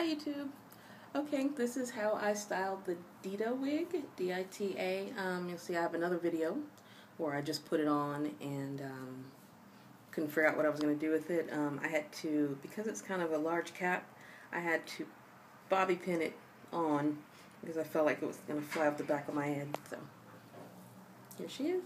Hi YouTube. Okay, this is how I styled the Dita wig, D-I-T-A. Um, you'll see I have another video where I just put it on and um, couldn't figure out what I was going to do with it. Um, I had to, because it's kind of a large cap, I had to bobby pin it on because I felt like it was going to fly off the back of my head. So, here she is.